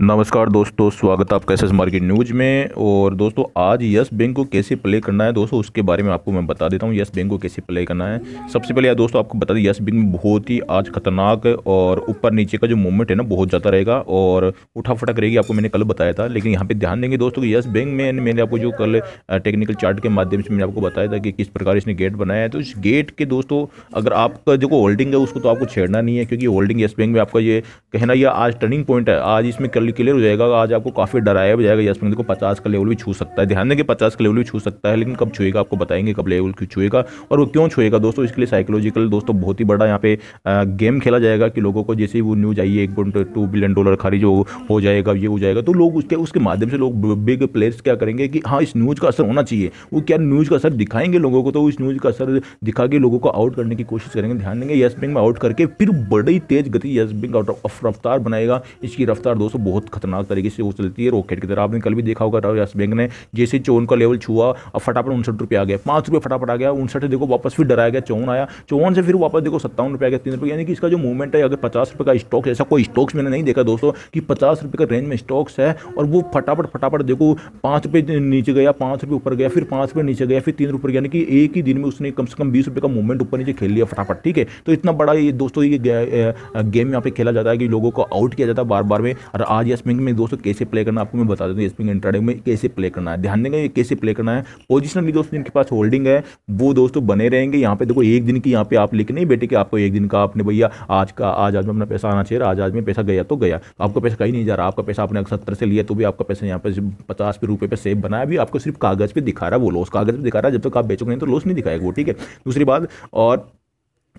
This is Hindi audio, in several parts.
नमस्कार दोस्तों, स्वागत है आपका एस मार्केट न्यूज़ में। और दोस्तों, आज यस बैंक को कैसे प्ले करना है दोस्तों, उसके बारे में आपको मैं बता देता हूँ, यस बैंक को कैसे प्ले करना है। सबसे पहले यार दोस्तों, आपको बता दें, यस बैंक बहुत ही आज खतरनाक और ऊपर नीचे का जो मूवमेंट है ना, बहुत ज़्यादा रहेगा और उठा फटक रहेगी, आपको मैंने कल बताया था। लेकिन यहाँ पर ध्यान देंगे दोस्तों यस बैंक में मैंने आपको जो कल टेक्निकल चार्ट के माध्यम से मैंने आपको बताया था कि किस प्रकार इसने गेट बनाया है। तो इस गेट के दोस्तों, अगर आपका जो होल्डिंग है, उसको तो आपको छेड़ना नहीं है, क्योंकि होल्डिंग यस बैंक में आपका ये कहना यह आज टर्निंग पॉइंट है। आज इसमें क्लियर हो जाएगा, आज आपको काफ़ी डराया भी जाएगा यस को पचास का लेवल भी छू सकता है। ध्यान दें कि पचास का लेवल भी छू सकता है, लेकिन कब छुएगा, आपको बताएँगे कब लेवल क्यों छुएगा और वो क्यों छुएगा। दोस्तों, इसके लिए साइकोलॉजिकल दोस्तों बहुत ही बड़ा यहाँ पे गेम खेला जाएगा कि लोगों को जैसे ही वो न्यूज़ आई है एक पॉइंट टू बिलियन डॉलर खारिज हो जाएगा, ये हो जाएगा तो लोग उसके उसके माध्यम से लोग बिग प्लेयर्स क्या करेंगे कि हाँ इस न्यूज़ का असर होना चाहिए। वो क्या न्यूज़ का असर दिखाएँगे लोगों को तो इस न्यूज़ का असर दिखा के लोगों को आउट करने की कोशिश करेंगे। ध्यान देंगे यस बैंक में आउट करके फिर बड़ी तेज गति यस बैंक आउट ऑफ़ रफ्तार बनाएगा। इसकी रफ्तार दोस्तों बहुत खतरनाक तरीके से वो चलती है। रॉकेट की तरह आपने कल भी देखा होगा यस बैंक ने जैसे चौन का लेवल छुआ, अब फटाफट उनसठ रुपये आ गया। पाँच रुपये फटाफट आ गया, उनसठ देखो वापस फिर डराया गया, चौन आया। चौवन से फिर वापस देखो सत्तावन रुपये आ गया, तीन रुपये। यानी कि इसका जो मूवमेंट है, अगर पचास रुपये का स्टॉक ऐसा कोई स्टॉक्स मैंने नहीं देखा दोस्तों, कि पचास रुपये का रेंज में स्टॉक्स है और वो फटाफट फटाफट देखो पाँच रुपये नीचे गया, पाँच रुपये ऊपर गया, फिर पाँच रुपये नीचे गया, फिर तीन रुपये यानी कि एक ही दिन में उसने कम से कम बीस रुपये का मूवमेंट ऊपर नीचे खेल लिया फटाफट, ठीक है? तो इतना बड़ा ये दोस्तों ये गेम यहाँ पे खेला जाता है कि लोगों को आउट किया जाता है बार बार में। और आज यस बैंक में, दोस्तों, कैसे प्ले करना आपको मैं बता देता हूँ यस बैंक इंट्राडे में कैसे प्ले करना है। ध्यान देंगे कैसे प्ले करना है। पोजिशनली दोस्तों जिनके पास होल्डिंग है। वो दोस्तों बने रहेंगे। यहाँ पे देखो, एक दिन की यहाँ पे आप लिख नहीं बेटे कि आपको एक दिन का आपने भैया आज का, आज आज में अपना पैसा आना चाहिए, आज आज में पैसा गया तो गया। आपका पैसा कहीं नहीं जा रहा। आपका पैसा आपने सत्तर से लिया तो भी आपका पैसा यहाँ पे पचास रुपये पे सेव बनाया भी आपको सिर्फ़ कागज़ पे दिखा रहा है वो लॉस कागज़ पे दिखा रहा है। जब तक आप बेचोगे नहीं तो लॉस नहीं दिखाएगा वो, ठीक है? दूसरी बात, और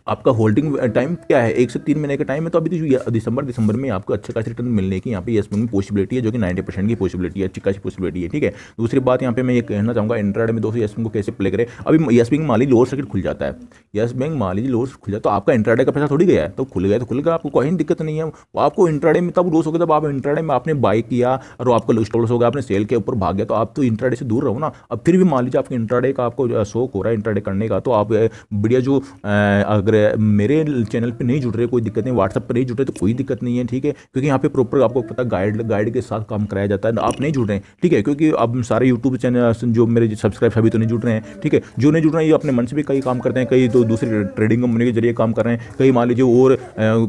आपका होल्डिंग टाइम क्या है? एक से तीन महीने का टाइम है तो अभी तो दिसंबर दिसंबर में आपको अच्छा खासी रिटर्न मिलने की यहाँ पे यस में पॉसिबिलिटी है, जो कि नाइन्टी परसेंट की पॉसिबिलिटी है, अच्छी खासी पॉसिबिलिटी है, ठीक है? दूसरी बात यहाँ पे मैं ये कहना चाहूँगा इंट्राडे में दोस्तों यस को कैसे प्ले करें? अभी यस बैंक लीजिए लोअर सर्किट खुल जाता है। यस बैंक मान लीजिए लोअर खुल जाता है तो आपका इंट्राडे का पैसा थोड़ी गया है तो खुल गया तो खुल गया, आपको कोई दिक्कत नहीं है। आपको इंट्राडे में तब लॉस होगा जब आप इंट्राडे में आपने बाई किया, और आपका स्टॉल हो गया आपने सेल के ऊपर भाग गया तो आप तो इंट्राडे से दूर रहो ना। अब फिर भी मान लीजिए आपके इंट्राडे का आपको शौक हो रहा है इंट्राडे करने का तो आप बढ़िया जो अगर मेरे चैनल पर नहीं जुड़ रहे, कोई दिक्कत नहीं व्हाट्सअप पर नहीं जुड़ रहे तो कोई दिक्कत नहीं है, ठीक है? क्योंकि यहाँ पे प्रॉपर आपको पता गाइड गाइड के साथ काम कराया जाता है, आप नहीं जुड़ रहे हैं, ठीक है? क्योंकि अब सारे यूट्यूब चैनल जो मेरे सब्सक्राइब अभी तो नहीं जुड़ रहे हैं, ठीक है? जो नहीं जुड़ रहे हैं, ये अपने मन से भी कई काम करते हैं, कई तो दूसरी ट्रेडिंग कंपनी के ज़रिए काम कर रहे हैं, कई मान लीजिए और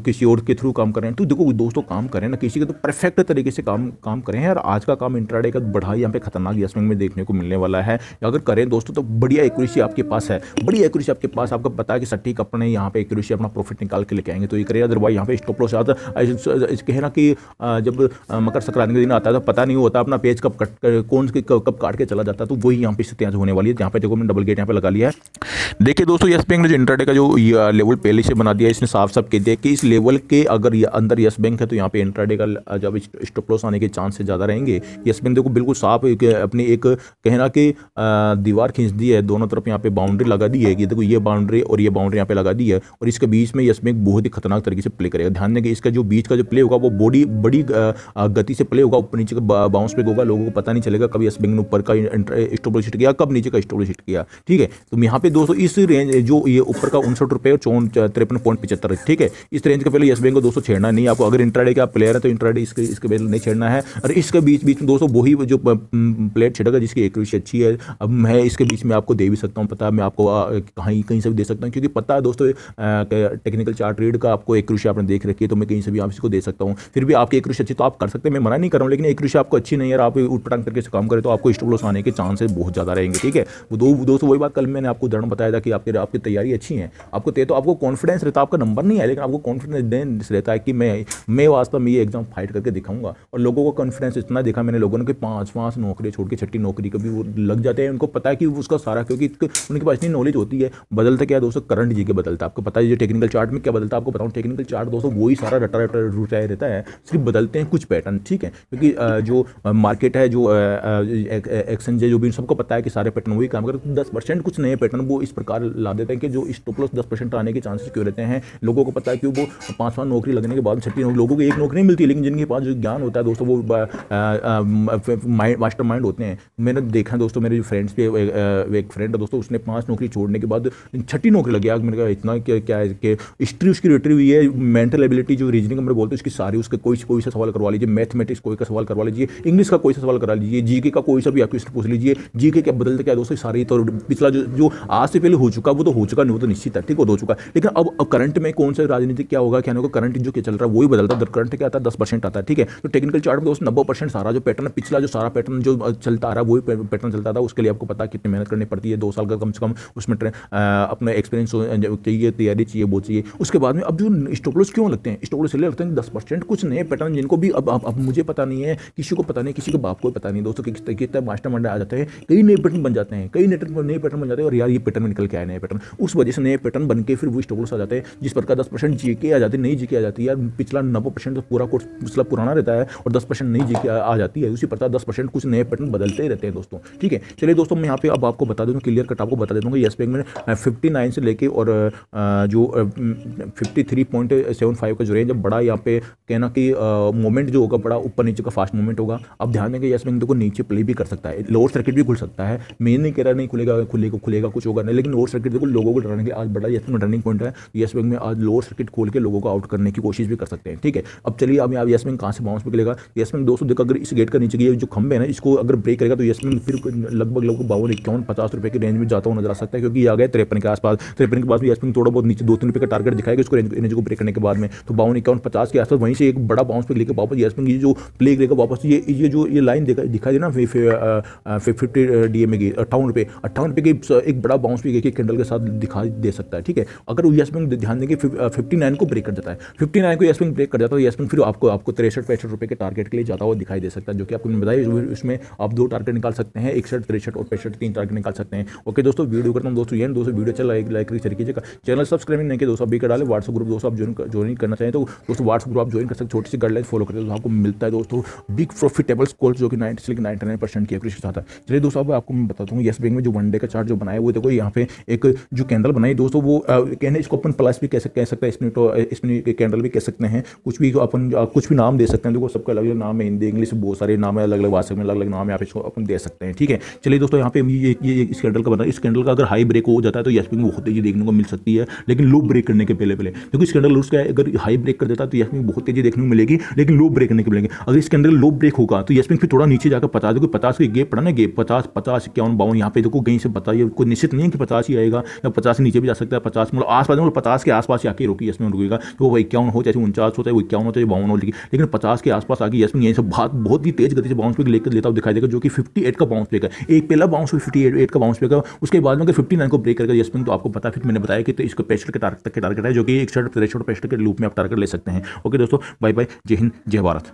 किसी और के थ्रू काम कर रहे हैं तो देखो, दोस्तों, काम करें ना किसी के तो परफेक्ट तरीके से काम काम करें और आज का काम इंट्राडे का बढ़ाई यहाँ पे खतरनाक यसमिंग में देखने को मिलने वाला है। अगर करें दोस्तों तो बढ़िया एक्यूरेसी आपके पास है, बढ़िया एक्यूरेसी आपके पास, आपको पता है कि सट्टी सटीक अपने यहाँ पे एक्यूरेसी अपना प्रॉफिट निकाल के लेके आएँगे तो ये करेगा अदरवाइज़ यहाँ पे स्टॉप लॉस आता है इसके ना कि जब मकर संक्रांति का दिन आता है तो पता नहीं होता अपना पेज कब कट कौन से, कब काट के चला जाता है तो वही यहाँ पे स्थिति होने वाली है, जहाँ पे देखो मैंने डबल गेट यहाँ पे लगा लिया है। देखिए दोस्तों, यस बैंक ने जो इंटरडे का जो लेवल पहले से बना दिया इसने साफ़ साफ़ कह दिया कि इस लेवल के अगर अंदर यस बैंक है तो यहाँ पे इंटरडे का जब स्टॉप लॉस आने के चांस ज़्यादा रहेंगे। यस बैंक देखो बिल्कुल साफ़ अपनी एक कहना कि दीवार खींच दी है, दोनों तरफ़ यहाँ पे बाउंड्री लगा दी है देखो ये बाउंड्री और ये बाउंड्री यहाँ पे लगा दी है और इसके बीच में यस बैंक बहुत ही खतरनाक तरीके से प्ले करेगा। ध्यान देंगे इसका जो बीच का जो प्ले होगा, वो बॉडी बड़ी गति से प्ले होगा, ऊपर नीचे का बाउंस पे होगा, लोगों को पता नहीं चलेगा कभी बैंक ने ऊपर का स्टोबल हिट किया, कब नीचे का स्टोबल हिट किया, ठीक है? तो यहाँ पे दोस्तों इस रेंज जो ये ऊपर का उनसठ रुपये और चौन तिरपन पॉइंट पिछहत्तर ठीक है? इस रेंज का पहले यस बैंक को दोस्तों छेड़ना नहीं आपको अगर इंट्राडे का प्लेयर है तो इंट्राडे इसके इसके पहले नहीं छेड़ना है। और इसके बीच बीच में दोस्तों वही जो प्लेट छेड़ेगा, जिसकी एक्यूरेसी अच्छी है। अब मैं इसके बीच में आपको दे भी सकता हूँ, पता मैं आपको कहीं कहीं से भी दे सकता हूँ, क्योंकि पता है दोस्तों टेक्निकल चार्ट रीड का आपको एक आपने देख रखी है तो मैं कहीं से भी आप इसको दे सकता हूँ। फिर भी आपकी एक कृषि अच्छी तो आप कर सकते हैं। मैं मना नहीं कर रहा हूँ, लेकिन एक कृषि आपको अच्छी नहीं है आप उठपटांग करके काम करें तो आपको स्टॉप लॉस आने के चांसेस बहुत ज़्यादा रहेंगे, ठीक है? वो दो दोस्तों, वही बात कल मैंने आपको उदाहरण बताया था कि आपकी आपकी तैयारी अच्छी है। आपको तो आपको कॉन्फिडेंस रहता है, आपका नंबर नहीं है, लेकिन आपको कॉन्फिडेंस रहता है कि मैं मैं वास्तव में ये एग्ज़ाम फाइट करके दिखाऊँगा। और लोगों को कॉन्फिडेंस इतना देखा मैंने लोगों ने कि पाँच पाँच नौकरी छोड़ के छठी नौकरी कभी वो लग जाते हैं, उनको पता है कि उसका सारा, क्योंकि उनके पास इतनी नॉलेज होती है, बदलता क्या दोस्तों? करंट जी के बदलता है? आपको पता है जो टेक्निकल चार्ट में क्या बदलता है? आपको बताऊँ टेक्निकल चार्ट दोस्तों वही सारा रटा रटा रुटाया रहता है, सिर्फ़ बदलते हैं कुछ पैटर्न ठीक है? क्योंकि जो मार्केट है, जो एक्सचेंज है, जो भी सबको पता है कि सारे पैटर्न वही काम करते हैं। दस परसेंट कुछ नए पैटर्न वो इस प्रकार ला देते हैं कि जो स्टॉप लॉस दस परसेंट आने के चांसेस क्यों रहते हैं? लोगों को पता है कि वो पाँच पाँच नौकरी लगने के बाद छठी लोगों को एक नौकरी मिलती है लेकिन जिनके पास जो ज्ञान होता है दोस्तों, वो माइंड मास्टर माइंड होते हैं। मैंने देखा दोस्तों, मेरे जो फ्रेंड्स पे एक फ्रेंड है दोस्तों, उसने पाँच नौकरी छोड़ने के बाद छठी नौकरी लगी मैंने कहा इतना अपना क्या क्या है कि हिस्ट्री उसकी रिलेटेड हुई है मेंटल एबिलिटी जो रीजनिंग हम बोलते हैं, उसकी सारी, उसके कोई कोई सा सवाल करवा लीजिए मैथमेटिक्स कोई का सवाल करवा लीजिए इंग्लिश का कोई सा सवाल करा लीजिए जीके का कोई सा भी आप क्वेश्चन पूछ लीजिए जीके क्या बदलते क्या दोस्तों सारी तो पिछला जो जो आज से पहले हो चुका, वो तो हो चुका नहीं, वो तो निश्चित है, ठीक हो चुका लेकिन अब करंट में कौन सा राजनीति क्या होगा क्या होगा करंट जो क्या चल रहा है, वही बदलता है करंट क्या आता है, दस परसेंट आता है, ठीक है। तो टेक्निकल चार्ट में दोस्तों नब्बे परसेंट सारा जो पैटर्न पिछला जो सारा पैटर्न जो चलता आ रहा है, वही पैटर्न चलता था, उसके लिए आपको पता कितनी मेहनत करनी पड़ती है, दो साल का कम से कम उसमें अपना एक्सपीरियंस तैयारी चाहिए, वो चाहिए। उसके बाद में अब जो स्टोपलोस क्यों लगते हैं? स्टोपलोस इसलिए लगते हैं दस परसेंट कुछ नए पैटर्न जिनको भी अब अब मुझे पता नहीं है, किसी को पता नहीं, किसी को बाप को पता नहीं। दोस्तों, किस तरीके से मास्टर मंडा आ जाते हैं, कई नए पैटर्न बन जाते हैं, कई नए नए पैटर्न बन जाते हैं और यार ये पैटर्न निकल के आए, नए पैटर्न। उस वजह से नए पैटर्न बन के फिर वो स्टोपलोस आ जाते हैं, जिस प्रकार दस परसेंट जी के आ जाती है नई जी के आ जाती। है यार पिछला नब्बे परसेंट तो पूरा कोर्स मतलब पुराना रहता है और दस परसेंट नई जी के आ जाती है। उसी प्रकार दस परसेंट कुछ नए पैटर्न बदलते रहते हैं दोस्तों। ठीक है? चलिए दोस्तों, मैं यहाँ पे अब आपको बता दूँ, क्लियर कट आपको बता देता हूँ येस बैंक में फिफ्टी नाइन से लेके और जो fifty three point seven five का जो रेंज है, बड़ा यहाँ पे कहना कि मोमेंट जो होगा, बड़ा ऊपर नीचे का फास्ट मूवमेंट होगा। अब ध्यान देंगे यस बैंक देखो नीचे प्ले भी कर सकता है। लोअर सर्किट भी खुल सकता है। मेन नहीं कह रहा नहीं खुलेगा खुलेगा खुलेगा, कुछ होगा नहीं, लेकिन लोअर सर्किट देखो, लोगों को डराने के, आज बड़ा येस बैंक टर्निंग पॉइंट है। येस बैंक में आज लोअर सर्किट खोल के लोगों को आउट करने की कोशिश भी कर सकते हैं, ठीक है? अब चलिए, अब यहाँ येस बैंक कहाँ से बाउंस पे मिलेगा येस बैंक दोस्तों, देखो, अगर इस गेट का नीचे की जो खंबे है ना, इसको अगर ब्रेक करेगा तो यस बैंक फिर लगभग लगभग बावन, इक्यावन, पचास रुपये की रेंज में जाता हुआ नज़र आ सकता है, क्योंकि आ गया तिरपन के आसपास। तिरपन के बाद येस बैंक थोड़ा बहुत नीचे दो तीन रुपये का टारगेट दिखाएगा उसको रेंज को ब्रेक करने के बाद में। तो बावन इक्यावन पचास के आसपास, वहीं से एक बड़ा बाउंस पे लेकर वापस येस बैंक ये जो प्ले करेगा वापस, ये ये जो, ये लाइन दिखाई दे ना फिफ्टी डी एम की, अट्ठावन रुपये अट्ठावन रुपये की एक बड़ा बाउंस भी एक कैंडल के साथ दिखाई दे सकता है, ठीक है? अगर येस बैंक ध्यान देंगे फिफ्टी नाइन को ब्रेक कर जाता है। फिफ्टी नाइन को येस बैंक ब्रेक कर जाता है येस बैंक फिर आपको आपको तिरसठ, पैंसठ रुपये के टारगेट के लिए जाता हुआ दिखाई दे सकता है, जो कि आपको बताइए इसमें आप दो टारगेट निकाल सकते हैं इकसठ तिरसठ और पैंसठ, तीन टारगेट निकाल सकते हैं। ओके दोस्तों वीडियो करता हूँ, दोस्तों, ये दोस्तों वीडियो चल लाइक लाइक शेयर कीजिएगा। चैनल सब्सक्राइब नहीं किया, दोस्तों, अभी कर डाले व्हाट्सअप ग्रुप दोस्तों, आप ज्वाइन ज्वाइन करना चाहें तो दोस्तों व्हाट्सअप ग्रुप आप ज्वाइन कर सकते छोटी सी गाइडलाइन फॉलो करते आपको मिलता है, दोस्तों बिग प्रॉफिटेबल स्कोर जो कि नाइन्टी से नाइन्टी नाइन परसेंट की एवरेज साथ है। चलिए, दोस्तों, अब आपको मैं बताता हूँ येस बैंक में जो वन डे का चार्ट जो बनाया वो देखो, यहाँ पे एक जो कैंडल बनाई दोस्तों, वो कहने इसको अपन प्लस भी कह सकते हैं, इसमें तो इसमें कैंडल भी कह सकते हैं, कुछ भी अपन कुछ भी नाम दे सकते हैं, देखो, सबका अलग अलग नाम है, हिंदी, इंग्लिश, बहुत सारे नाम है अलग अलग भाषा में अलग अलग नाम है आप इसको अपन दे सकते हैं, ठीक है? चलिए, दोस्तों, यहाँ पे ये इस कैंडल का बता, इस कैंडल का अगर हाई ब्रेक हो जाता है तो येस बैंक बहुत तेज़ी देखने को मिल सकती है। लेकिन लो ब्रेक करने के पहले पहले। क्योंकि इस कैंडल उसका अगर हाई ब्रेक कर देता तो बैंक बहुत तेज़ी देखने को मिलेगी, लेकिन लो ब्रेक करने के मिलेंगे। अगर इस कैंडल लो ब्रेक होगा तो बैंक फिर थोड़ा नीचे जाकर पचास, देखो, पचास की गेप पड़ा ना गेप पचास पचास, इक्यावन, बावन, यहाँ पे देखो, कहीं से बताइए कोई निश्चित नहीं है कि पचास ही आएगा, या पचास से नीचे भी जा सकता है, पचास मतलब आस पास मतलब पचास के आसपास आके रुकी बैंक रुकेगा। तो वो इक्यावन हो, चाहे उनचास है वो इक्यावन है बावन हो, लेकिन पचास के आसपास आगे बैंक यहीं से बहुत बहुत ही तेज गति से बाउंस पे लेकर लेता हुआ दिखाई देगा, जो कि फिफ्टी का बाउंस पेगा एक पहला बाउंस फिफ्टी एट का बाउंस पेगा उसके बाद में फिफ्टी नाइन को ब्रेक येस बैंक तो आपको पता फिर मैंने बताया कि तो इसको पेस्ट के टारगेट तक के टारगेट है जो कि एक शर्ट पेस्टर के लूप में आप टारगेट ले सकते हैं। ओके दोस्तों बाय बाय जय हिंद, जय भारत।